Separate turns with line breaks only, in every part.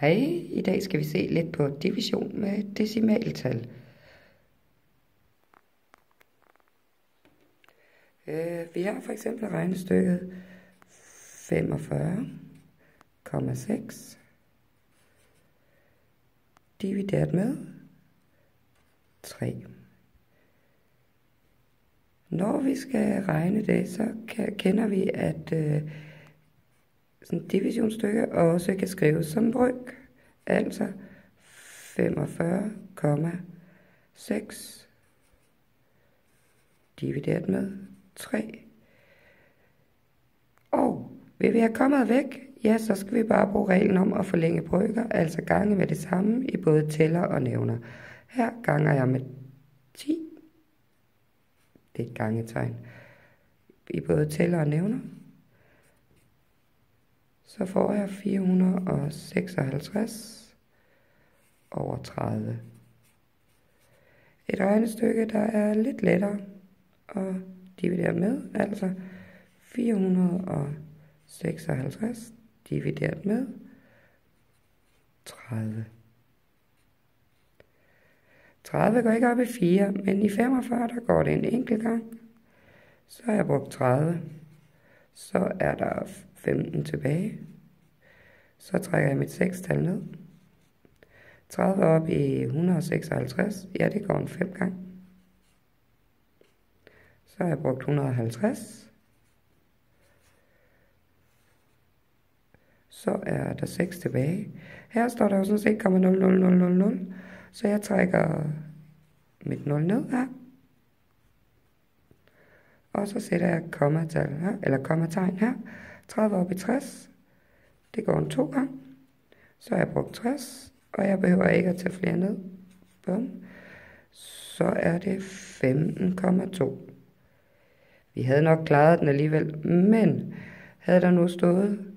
Hej, i dag skal vi se lidt på division med decimaltal. Øh, vi har for eksempel regnestykket 45,6 divideret med 3. Når vi skal regne det, så kender vi, at øh, divisionsstykke også kan skrives som ryg, altså 45,6 divideret med 3. Og vil vi have kommet væk, ja, så skal vi bare bruge reglen om at forlænge brygger, altså gange med det samme i både tæller og nævner. Her ganger jeg med 10. Det er et gangetegn. I både tæller og nævner så får jeg 456 over 30. Et regnestykke, der er lidt lettere at dividere med, altså 456 divideret med 30. 30 går ikke op i 4, men i 45 der går det en enkelt gang. Så har jeg brugt 30. Så er der 15 tilbage. Så trækker jeg mit 6-tal ned. 30 op i 156. Ja, det går en 5 gang. Så har jeg brugt 150. Så er der 6 tilbage. Her står der jo sådan set 0,00000. Så jeg trækker mit 0 ned her. Og så sætter jeg kommatal her, eller kommategn her. 30 op i 60. Det går en to gang. Så har jeg brugt 60, og jeg behøver ikke at tage flere ned. Bum. Så er det 15,2. Vi havde nok klaret den alligevel, men havde der nu stået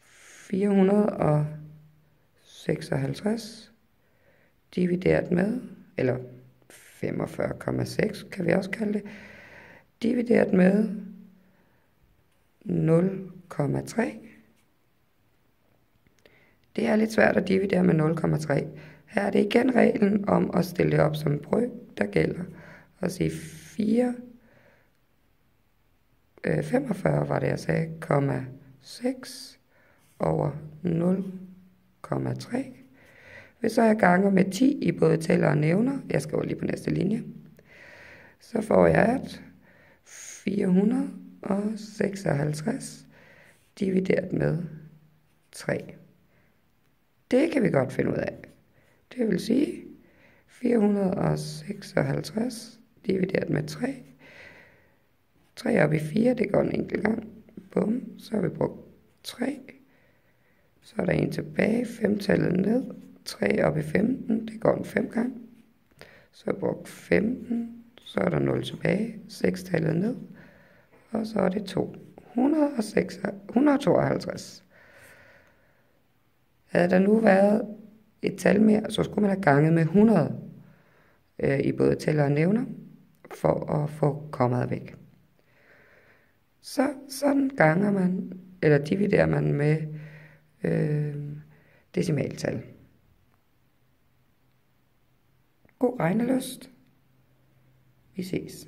456 divideret med, eller 45,6 kan vi også kalde det, divideret med 0,3. Det er lidt svært at dividere med 0,3. Her er det igen reglen om at stille det op som brøk, der gælder. Og sige 4, øh, 45 var det, jeg sagde, 6 over 0,3. Hvis så jeg ganger med 10 i både tæller og nævner, jeg skriver lige på næste linje, så får jeg at 456 divideret med 3. Det kan vi godt finde ud af. Det vil sige 456 divideret med 3. 3 op i 4, det går en enkelt gang. Bum, så har vi brugt 3. Så er der en tilbage, 5-tallet ned. 3 op i 15, det går en 5 gang. Så har vi brugt 15, så er der 0 tilbage, 6-tallet ned. Og så er det 2. 106, 152. Havde der nu været et tal mere, så skulle man have ganget med 100 øh, i både tæller og nævner, for at få kommet væk. Så sådan ganger man, eller dividerer man med øh, decimaltal. God regnelyst. Vi ses.